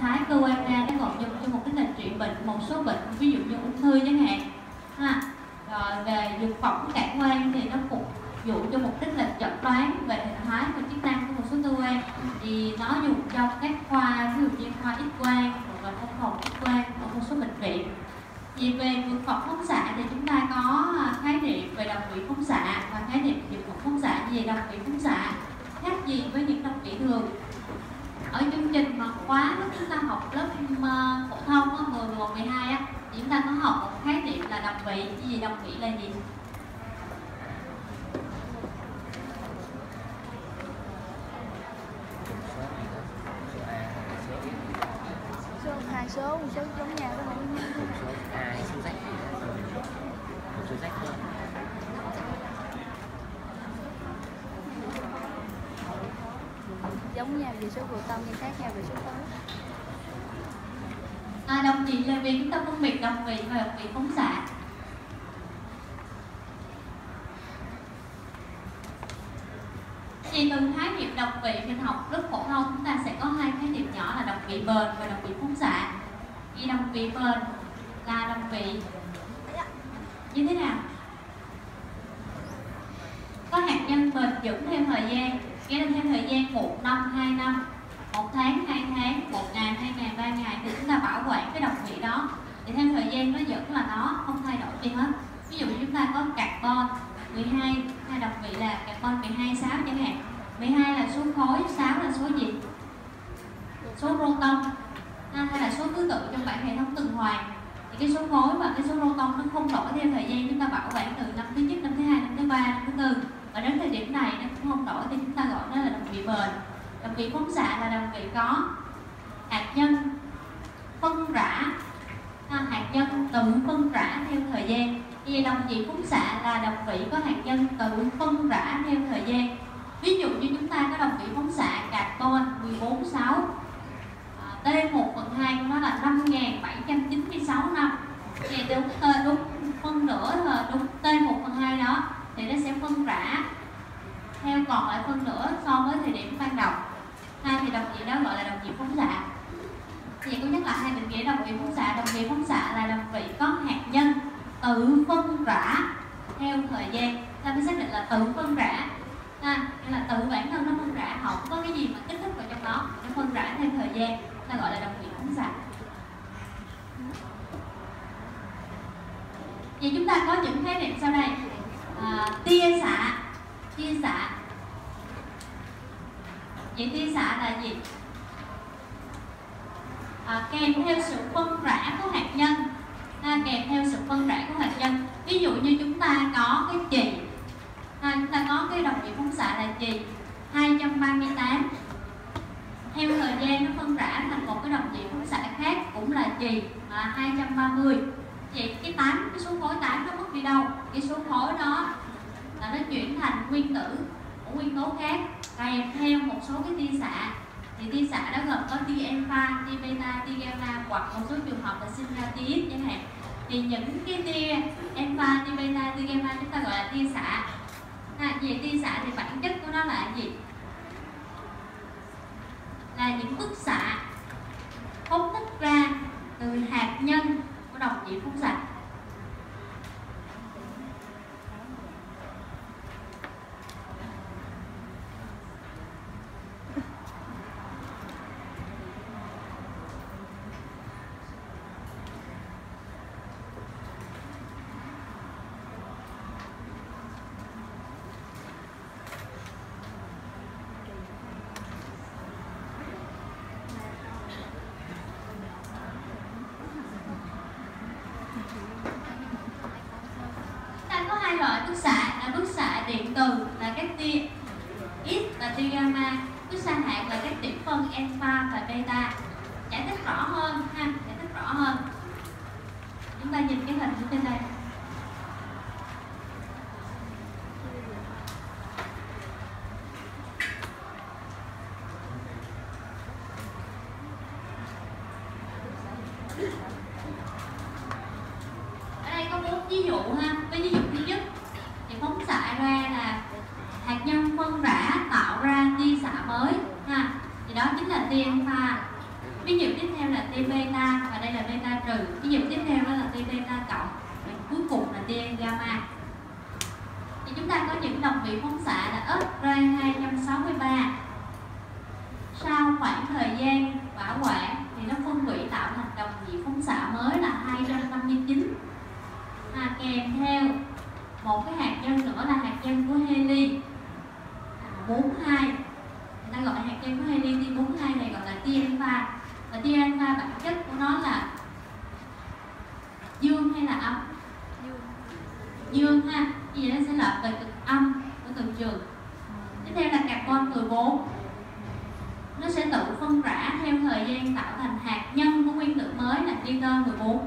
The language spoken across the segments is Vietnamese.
thái cơ quan ra nó còn dùng cho một cái nền trị bệnh, một số bệnh, ví dụ như ung thư chẳng hạn, ha. Rồi về dược phẩm cảm quan thì nó phục vụ cho mục đích là chẩn đoán về hình thái và chức năng của một số cơ quan. Thì nó dùng trong các khoa, ví dụ như khoa x quang hoặc là thông phòng x quang ở một số bệnh viện. Thì về dược phẩm phóng xạ thì chúng ta có à, khái niệm về đồng vị phóng xạ và khái niệm dược phẩm phóng xạ. Về đồng vị phóng xạ khác gì với những đồng vị thường? Ở chương trình mà khóa lúc chúng ta học lớp ờ, phổ thông á, 10, 11, 12 á thì chúng ta có học một khái niệm là đồng vị. Gì đồng vị là gì? Số hai số một số giống nhau đó không số A hay số Z một số Z thôi giống nhau về số proton nhưng khác nhau về số khối à, đồng vị là vì chúng ta phân biệt đồng vị và đồng vị phóng xạ thì từng khái niệm đồng vị mình học lớp phổ thông. Chúng ta sẽ có hai khái niệm nhỏ là đồng vị bền và đồng vị phóng xạ thì đồng vị bền là đồng vị như thế nào? Có hạt nhân bền vững theo thời gian nghĩa là theo thời gian một năm, hai năm, một tháng, hai tháng, một ngày, hai ngày, ba ngày thì chúng ta bảo quản cái đồng vị đó. Thì theo thời gian nó vẫn là nó, không thay đổi gì hết. Ví dụ chúng ta có carbon 12 hai đồng vị là carbon 12 6 chẳng hạn. 12 là số khối 6 là số gì? Số proton. Hay là số thứ tự trong bảng hệ thống tuần hoàn. Thì cái số khối và cái số proton nó không đổi theo thời gian, chúng ta bảo quản từ năm thứ nhất, năm thứ hai, năm thứ ba, năm thứ tư và đến thời điểm này nó cũng không đổi thì chúng ta gọi nó là đồng vị bền. Đồng vị phóng xạ là đồng vị có hạt nhân phân rã. À, hạt nhân tự phân rã theo thời gian. Vì đồng vị phóng xạ là đồng vị có hạt nhân tự phân rã theo thời gian. Ví dụ như chúng ta có đồng vị phóng xạ carbon 146 à, T1 phần 2 của nó là 5796 năm thì đúng ờ, đúng phân nửa là đúng T1 phần 2 đó thì nó sẽ phân rã hơn nữa so với thời điểm ban đầu. Hai thì đồng vị đó gọi là đồng vị phóng xạ. Thì cũng nhắc lại hai định nghĩa đồng vị phóng xạ. Đồng vị phóng xạ là đồng vị có hạt nhân tự phân rã theo thời gian. Ta mới xác định là tự phân rã. Ha nghĩa là tự bản thân nó phân rã không có cái gì mà kích thích vào trong đó. Nó phân rã theo thời gian. Ta gọi là đồng vị phóng xạ. Vậy chúng ta có những khái niệm sau đây. À, tia xạ. Tia xạ vậy tia xạ là gì? À, kèm theo sự phân rã của hạt nhân. À, kèm theo sự phân rã của hạt nhân. Ví dụ như chúng ta có cái chì. À, chúng ta có cái đồng vị phóng xạ là chì 238 theo thời gian nó phân rã thành một cái đồng vị phóng xạ khác cũng là chì à, 230 vậy cái 8 cái số khối 8 nó mất đi đâu? Cái số khối đó là nó chuyển thành nguyên tử của nguyên tố khác kèm theo một số cái tia xạ. Thì tia xạ đó gồm có tia alpha, tia beta, tia gamma hoặc một số trường hợp là sinh ra tia X chẳng hạn. Thì những cái tia alpha, tia beta, tia gamma chúng ta gọi là tia xạ. À, về tia xạ thì bản chất của nó là gì? Là những bức xạ phóng thích ra từ hạt nhân của đồng vị phóng xạ ta có hai loại bức xạ là bức xạ điện từ là các tia X và tia gamma. Bức xạ hạt là các điểm phân alpha và beta. Giải thích rõ hơn ha giải thích rõ hơn chúng ta nhìn cái hình ở trên đây ở đây có bốn ví dụ ha với ví dụ thứ nhất thì phóng xạ ra là hạt nhân phân rã tạo ra tia xạ mới ha thì đó chính là tia alpha ví dụ tiếp theo là tia beta và đây là beta trừ ví dụ tiếp theo đó là tia beta cộng và cuối cùng là tia gamma thì chúng ta có những đồng vị phóng xạ là ớt ra 263 sau khoảng thời gian bảo quản thì nó phân hủy tạo thành đồng vị phóng xạ mới là 259 à, kèm theo một cái hạt nhân nữa là hạt nhân của heli. À, 42 người ta gọi hạt nhân của heli T 42 này gọi là tia alpha và tia alpha bản chất của nó là dương hay là âm? Dương ha gì đó nó sẽ là về cực âm của từ trường tiếp theo là carbon 14 nó sẽ tự phân rã theo thời gian tạo thành hạt nhân của nguyên tử mới là nitơ 14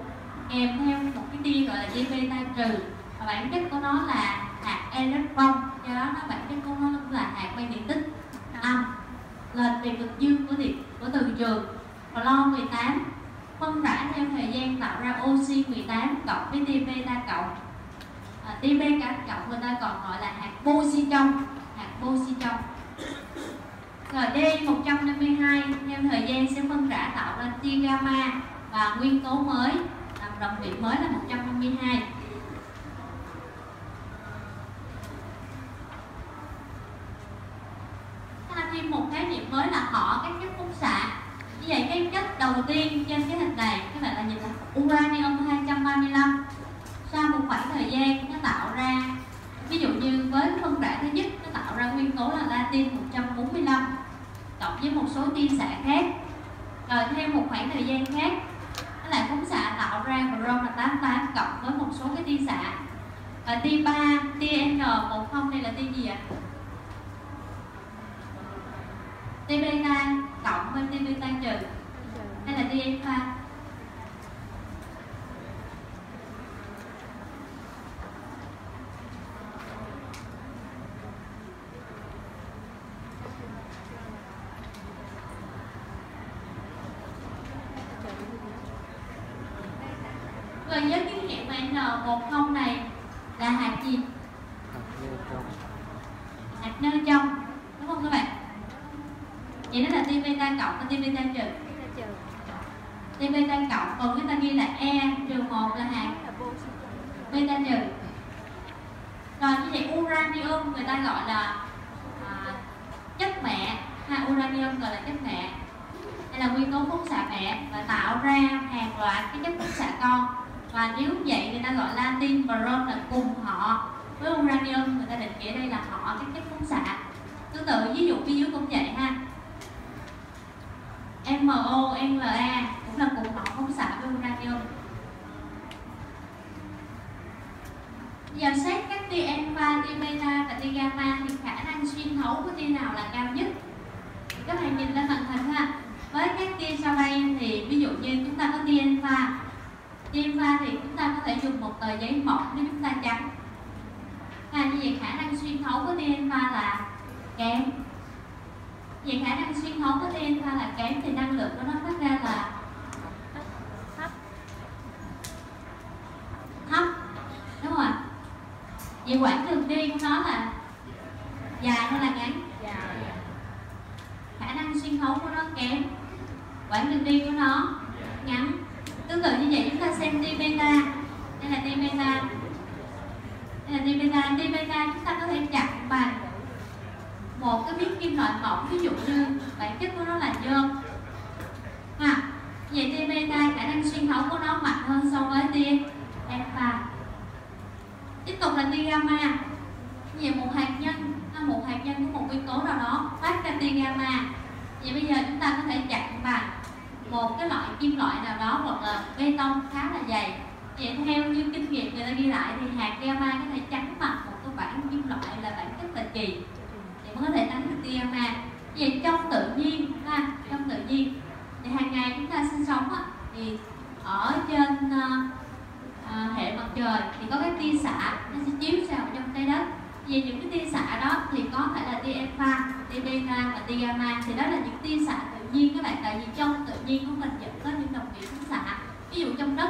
kèm theo một cái tia gọi là tia beta trừ, và bản chất của nó là hạt electron, do đó nó bản chất của nó cũng là hạt mang điện tích âm, lệch về cực dương của điện, của từ trường lo 18 phân rã theo thời gian tạo ra oxy 18 cộng với tia beta cộng à, tia beta cộng người ta còn gọi là hạt positron hạt positron rồi D 152 theo thời gian sẽ phân rã tạo ra tia gamma và nguyên tố mới làm đồng vị mới là 152 ta thêm một khái niệm mới là họ các chất phóng xạ. Như vậy cái chất đầu tiên trên cái hình này các bạn là nhìn là uranium 235 sau một khoảng thời gian nó tạo ra, ví dụ như với phân rã thứ nhất, nó tạo ra nguyên tố là latin 145 cộng với một số tia xạ khác. Rồi thêm một khoảng thời gian khác, nó lại phóng xạ tạo ra brom là 88 cộng với một số cái tia xạ. Và tia 3 tia N10 đây là tia gì ạ? tia beta cộng với tia beta trừ hay là tia alpha Rồi với cái hiệu N10 này là hạt gì? Hạt nơ trong. Đúng không các bạn? Vậy nó là tia beta cộng và tia beta trừ. Tia beta cộng còn chúng ta ghi là E trừ 1 là hạt beta trừ. Rồi như vậy uranium người ta gọi là à, chất mẹ ha uranium gọi là chất mẹ. Đây là nguyên tố phóng xạ mẹ và tạo ra hàng loạt cái chất phóng xạ con và nếu vậy người ta gọi latin và Rome là cùng họ. Với uranium người ta định nghĩa đây là họ các chất phóng xạ. Tương tự ví dụ phía dưới cũng vậy ha. MO, NLA cũng là cùng họ phóng xạ với uranium. Giờ xét các tia alpha, tia beta và tia gamma thì khả năng xuyên thấu của tia nào là cao nhất? Các bạn nhìn lên màn hình ha. Với các tia sau đây thì ví dụ như chúng ta có tia alpha tia alpha thì chúng ta có thể dùng một tờ giấy mỏng để chúng ta chắn à, như vậy khả năng xuyên thấu của alpha là kém. Vậy khả năng xuyên thấu của alpha là kém thì năng lượng của nó phát ra là thấp. Thấp đúng không ạ? Vậy quãng đường đi của nó là dài hay là ngắn? Khả năng xuyên thấu của nó kém. Quãng đường đi của nó ngắn tương tự như vậy chúng ta xem tia beta đây là tia beta đây là tia beta beta chúng ta có thể chặn bằng một cái miếng kim loại mỏng, ví dụ như bản chất của nó là nhôm. Ha vậy tia beta khả năng xuyên thấu của nó mạnh hơn so với tia alpha tiếp tục là tia gamma. Vậy một hạt nhân? Một hạt nhân của một nguyên tố nào đó, phát ra tia gamma. Vậy bây giờ chúng ta có thể chặn bằng một cái loại kim loại nào đó hoặc là bê tông khá là dày. Vậy theo như kinh người ta ghi lại thì hạt gamma có thể chắn mặt một cái bản kim loại là bản chất là gì thì mới có thể đánh được tia gamma vậy trong tự nhiên ha trong tự nhiên. Thì hàng ngày chúng ta sinh sống á, thì ở trên uh, uh, hệ mặt trời thì có cái tia xạ nó sẽ chiếu vào trong trái đất. Vì những cái tia xạ đó thì có thể là tia alpha, tia beta và tia gamma thì đó là những tia xạ tự nhiên các bạn. Tại vì trong tự nhiên của mình vẫn có những đồng vị phóng xạ. Ví dụ trong đất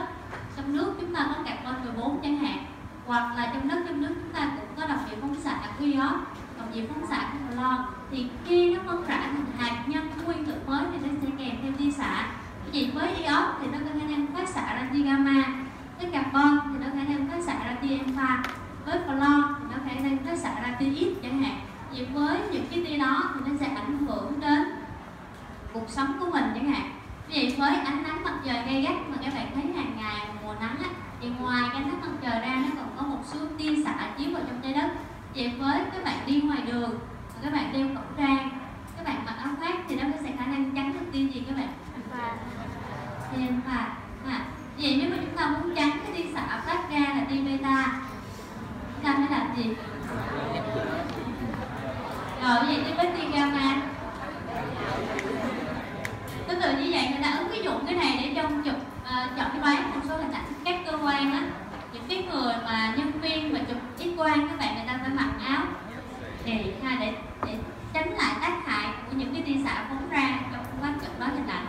trong nước chúng ta có cả 14 chẳng hạn hoặc là trong đất trong nước chúng ta cũng có đồng vị phóng xạ của đồng vị phóng xạ của thì khi nó phân rã thành hạt nhân nguyên tử mới thì nó sẽ kèm theo tia xạ cái gì với iốt thì nó có khả năng phát xạ ra tia gamma với carbon thì nó có khả năng phát xạ ra tia alpha với clo thì nó có khả năng phát xạ ra tia ít chẳng hạn vậy với những cái tia đó thì nó sẽ ảnh hưởng đến cuộc sống của mình chẳng hạn vậy với ánh nắng mặt trời gay gắt mà các bạn thấy hàng ngày mùa nắng á thì ngoài cái nắng mặt trời ra nó còn có một số tia xạ chiếu vào trong trái đất. Vậy với các bạn đi ngoài đường và các bạn đeo khẩu trang các bạn mặc áo khoác thì nó sẽ khả năng chắn được tia gì các bạn? Và tia alpha à, vậy nếu mà chúng ta muốn tránh cái tia xạ phát ra là tia beta chúng ta phải làm gì? Rồi vậy tia với tia gamma. Tương tự như vậy người ta ứng ví dụ cái này để trong chụp uh, chọn cái đoán một số hình ảnh quan á. Những cái người mà nhân viên mà chụp x quang các bạn, người ta phải mặc áo thì ha, để để tránh lại tác hại của những cái tia xạ phóng ra trong quá trình đó hình ảnh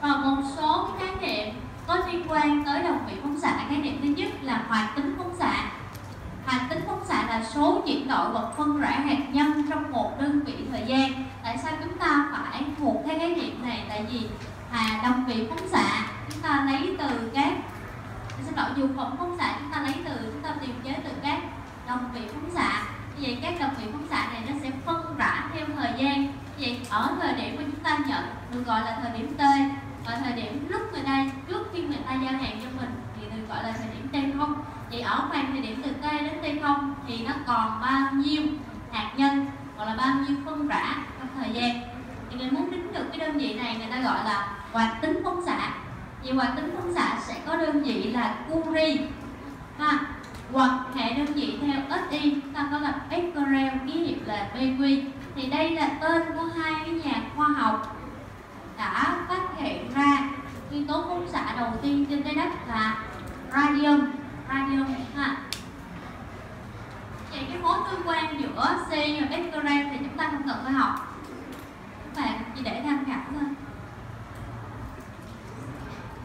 và một số cái khái niệm có liên quan tới đồng vị phóng xạ, khái niệm thứ nhất là hoạt tính phóng xạ. Hoạt tính phóng xạ là số chuyển đổi vật phân rã hạt nhân trong một đơn vị thời gian. Tại sao chúng ta phải thuộc cái khái niệm này? Tại vì à, đồng vị phóng xạ. Chúng ta lấy từ các xin lỗi dụng phẩm phóng xạ chúng ta lấy từ chúng ta tìm chế từ các đồng vị phóng xạ. Như vậy các đồng vị phóng xạ này nó sẽ phân rã theo thời gian. Như vậy ở thời điểm mà chúng ta nhận được gọi là thời điểm t. Và thời điểm lúc người ta trước khi người ta giao hàng cho mình thì được gọi là thời điểm t không. Vậy ở khoảng thời điểm từ t đến t không thì nó còn bao nhiêu hạt nhân hoặc là bao nhiêu phân rã trong thời gian? Thì người muốn tính được cái đơn vị này người ta gọi là hoạt tính phóng xạ. Vậy hoạt tính phóng xạ sẽ có đơn vị là Curie ha. Hoặc hệ đơn vị theo SI ta có là Becquerel ký hiệu là BQ thì đây là tên của hai cái nhà khoa học đã phát hiện ra nguyên tố phóng xạ đầu tiên trên trái đất là radium radium, ha. Vậy cái mối tương quan giữa C và Becquerel thì chúng ta không cần phải học. Các bạn chỉ để tham khảo thôi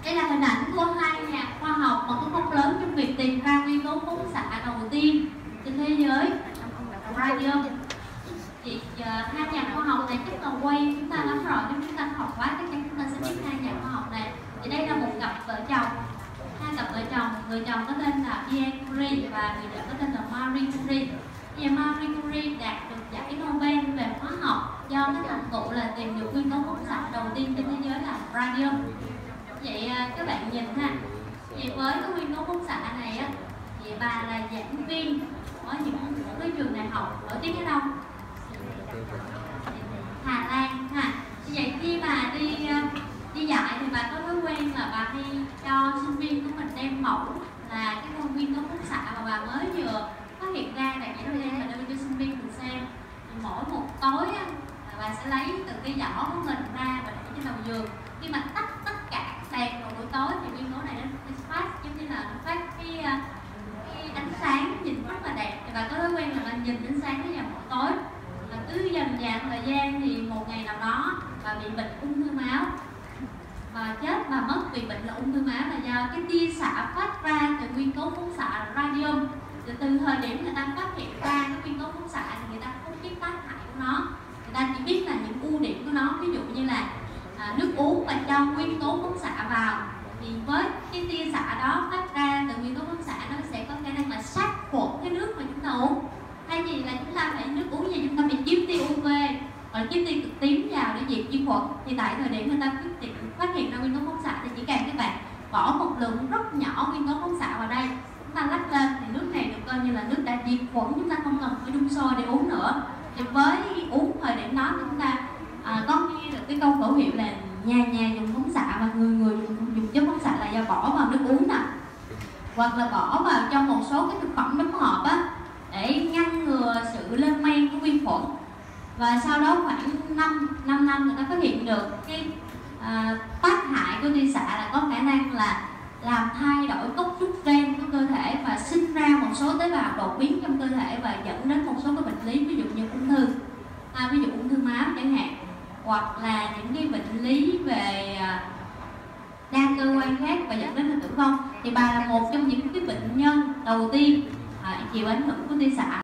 đây là hình ảnh của hai nhà khoa học mà có công lớn trong việc tìm ra nguyên tố phóng xạ đầu tiên trên thế giới. Radium thì uh, hai nhà khoa học này chắc là quay chúng ta lắm rồi nếu chúng ta học quá chắc chắn chúng ta sẽ biết hai nhà khoa học này. Thì đây là một cặp vợ chồng. Hai cặp vợ chồng người chồng có tên là Pierre Curie và người vợ có tên là Marie Curie. Thì Marie Curie đạt được giải Nobel về hóa học do cái thành tựu là tìm được nguyên tố phóng xạ đầu tiên trên thế giới là radium vậy à, các bạn nhìn ha. Vậy với cái nguyên tố bức xạ này á thì bà là giảng viên ở những cái trường đại học ở tiếng cái đâu? Hà Lan ha. Vậy khi bà đi à, đi dạy thì bà có thói quen là bà hay cho sinh viên của mình đem mẫu là cái con nguyên tố bức xạ mà bà mới vừa phát hiện ra tại cái thời gian mà đưa cho sinh viên mình xem. Thì mỗi một tối á, bà sẽ lấy từ cái giỏ của mình ra và để trên đầu giường. Khi mà tắt tất cả đèn vào buổi tối thì nguyên tố này nó phát giống như là nó phát cái, à, cái ánh sáng nhìn rất là đẹp. Thì có thói quen là mình nhìn ánh sáng nó vào buổi tối. Và cứ dần dần thời gian thì một ngày nào đó và bị bệnh ung thư máu và chết và mất vì bệnh là ung thư máu là do cái tia xạ phát ra từ nguyên tố phóng xạ radium. Từ từ thời điểm người ta phát hiện ra cái nguyên tố phóng xạ thì người ta không biết tác hại của nó. Người ta chỉ biết là những ưu điểm của nó ví dụ như là à, nước uống và cho nguyên tố phóng xạ vào thì với cái tia xạ đó phát ra từ nguyên tố phóng xạ nó sẽ có khả năng là sát khuẩn cái nước mà chúng ta uống. Thay vì là chúng ta phải nước uống gì chúng ta phải chiếu tia UV hoặc chiếu tia cực tím vào để diệt vi khuẩn. Thì tại thời điểm người ta quyết định phát hiện ra nguyên tố phóng xạ thì chỉ cần các bạn bỏ một lượng rất nhỏ nguyên tố phóng xạ vào đây chúng ta lắc lên thì nước này được coi như là nước đã diệt khuẩn chúng ta không cần phải đun sôi để uống nữa. Thì với uống thời điểm đó thì chúng ta à, có nghe được cái câu khẩu hiệu là nhà nhà dùng phóng xạ và người người dùng, dùng chất phóng xạ là do bỏ vào nước uống nè. Hoặc là bỏ vào trong một số cái thực phẩm đóng hộp á để ngăn ngừa sự lên men của vi khuẩn. Và sau đó khoảng 5, 5 năm người ta phát hiện được cái à, tác hại của tia xạ là có khả năng là làm thay đổi cấu trúc gen của cơ thể và sinh ra một số tế bào đột biến trong cơ thể và dẫn đến một số cái bệnh lý ví dụ như ung thư. À, ví dụ ung thư máu chẳng hạn hoặc là những cái bệnh lý về à, đa cơ quan khác và dẫn đến là tử vong, thì bà là một trong những cái bệnh nhân đầu tiên à, chịu ảnh hưởng của tia xạ